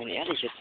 Mal ehrlich jetzt.